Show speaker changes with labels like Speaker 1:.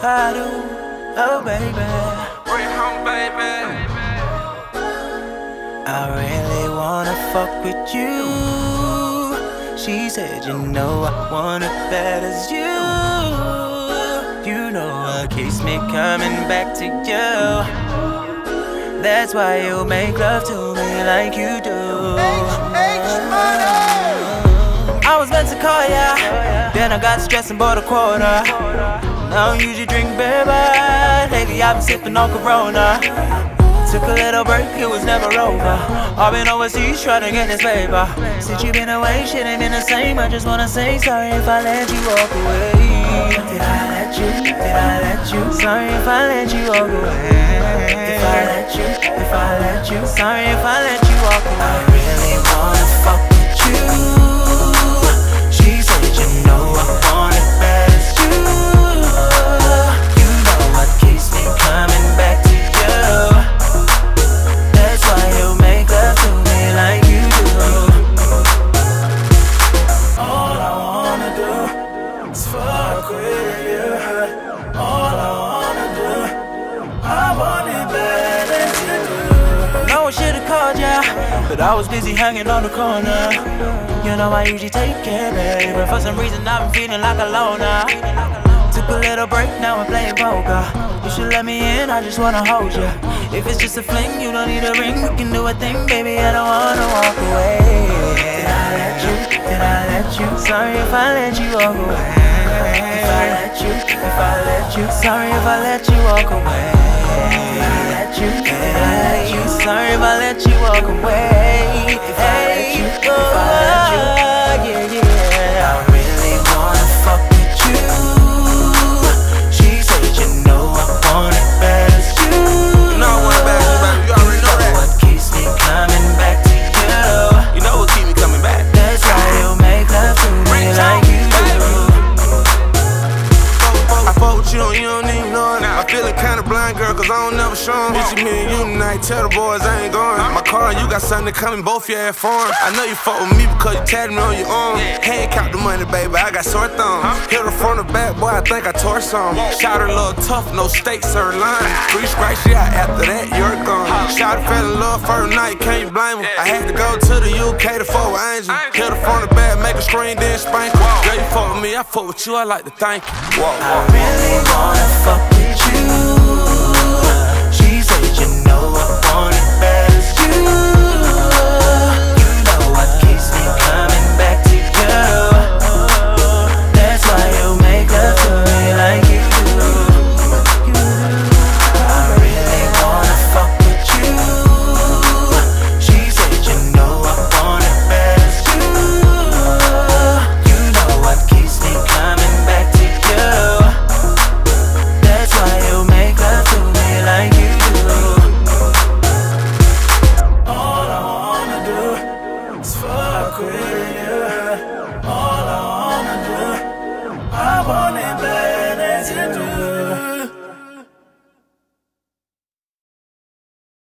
Speaker 1: I do, oh baby.
Speaker 2: Bring home, baby.
Speaker 1: I really wanna fuck with you. She said, you know I want it bad as you. You know what keeps me coming back to you. That's why you make love to me like you do. I was meant to call ya, then I got stressed and bought a quarter. I usually drink beer, but lately I've been sipping on Corona. Took a little break, it was never over. I've been overseas trying to get this paper. Since you been away, shit ain't been the same. I just wanna say sorry if I let you walk away. Did I let you? Did I let you? Sorry if I let you walk away. If I let you, if I let you, sorry if I let you walk away. I really wanna fuck with you. Is fuck with you. All I wanna do, I want it bad as you do. I should've called ya, but I was busy hanging on the corner. You know I usually take care, babe, but for some reason been feeling like a loner. Took a little break, now I'm playing poker. You should let me in, I just wanna hold ya. If it's just a fling, you don't need a ring. We can do a thing, baby. I don't wanna walk away. Did I let you? Did I let you? Sorry if I let you walk away. If I let you, if I let you, sorry if I let you walk away. Did I let you? Did I let you? Sorry if I let you walk away. If with you, you
Speaker 2: don't even know it. I feeling kinda blind, girl, cause I don't never show 'em. It's me and you tonight, tell the boys I ain't going. My car, you got something coming, both your ass foreign. I know you fuck with me because you tatted me on your arm. Hand count the money, baby, I got sore thumbs. Hit her from the back, boy, I think I tore some. Shot her a little tough, no steaks, her line. Three strikes, yeah, after that, you're gone. Shot her fell in love first night, can't you blame her? I had to go to the UK to fuck with Angel. Hit her from the back, make a screen, then spank her. Girl, you fuck with me, I fuck with you, I like to thank you. Whoa,
Speaker 1: I really wanna fuck with you. I'm on